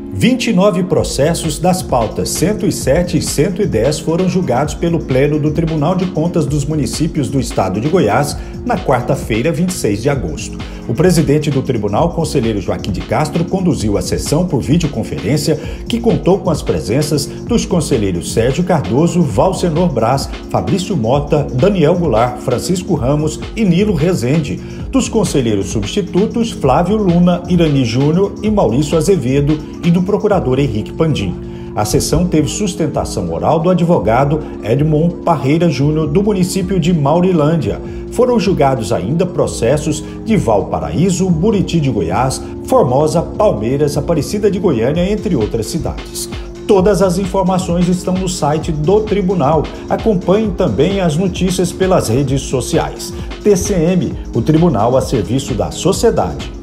29 processos das pautas 107 e 110 foram julgados pelo Pleno do Tribunal de Contas dos Municípios do Estado de Goiás na quarta-feira, 26 de agosto. O presidente do tribunal, conselheiro Joaquim de Castro, conduziu a sessão por videoconferência, que contou com as presenças dos conselheiros Sérgio Cardoso, Valcenor Braz, Fabrício Mota, Daniel Goulart, Francisco Ramos e Nilo Rezende, dos conselheiros substitutos Flávio Luna, Irani Júnior e Maurício Azevedo e do procurador Henrique Pandim. A sessão teve sustentação oral do advogado Edmond Parreira Júnior, do município de Maurilândia. Foram julgados ainda processos de Valparaíso, Buriti de Goiás, Formosa, Palmeiras, Aparecida de Goiânia, entre outras cidades. Todas as informações estão no site do tribunal. Acompanhe também as notícias pelas redes sociais. TCM, o Tribunal a Serviço da Sociedade.